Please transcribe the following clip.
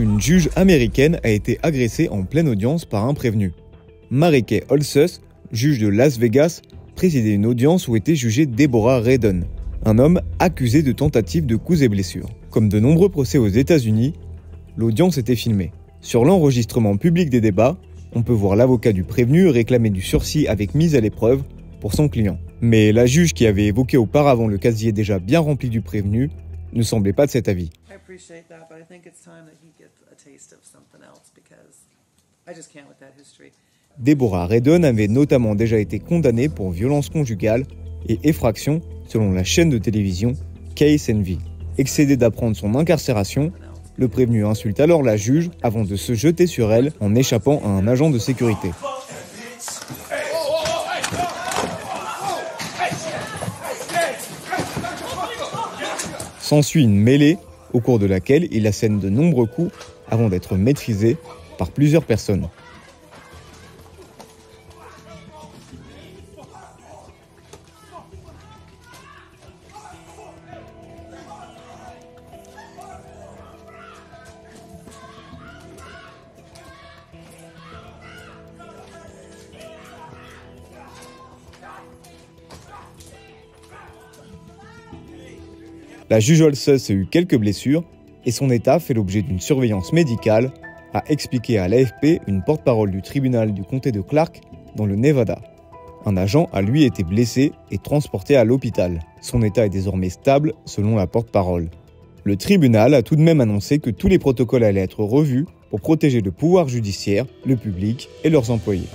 Une juge américaine a été agressée en pleine audience par un prévenu. Marike Olsus, juge de Las Vegas, présidait une audience où était jugée Deborah Redden, un homme accusé de tentative de coups et blessures. Comme de nombreux procès aux États-Unis, l'audience était filmée. Sur l'enregistrement public des débats, on peut voir l'avocat du prévenu réclamer du sursis avec mise à l'épreuve pour son client. Mais la juge qui avait évoqué auparavant le casier déjà bien rempli du prévenu ne semblait pas de cet avis. Deborah Redon avait notamment déjà été condamnée pour violence conjugale et effraction selon la chaîne de télévision Envy. Excédé d'apprendre son incarcération, le prévenu insulte alors la juge avant de se jeter sur elle en échappant à un agent de sécurité. S'ensuit une mêlée au cours de laquelle il assène de nombreux coups avant d'être maîtrisé par plusieurs personnes. La juge Olsus a eu quelques blessures et son état fait l'objet d'une surveillance médicale, a expliqué à l'AFP une porte-parole du tribunal du comté de Clark dans le Nevada. Un agent a lui été blessé et transporté à l'hôpital. Son état est désormais stable selon la porte-parole. Le tribunal a tout de même annoncé que tous les protocoles allaient être revus pour protéger le pouvoir judiciaire, le public et leurs employés.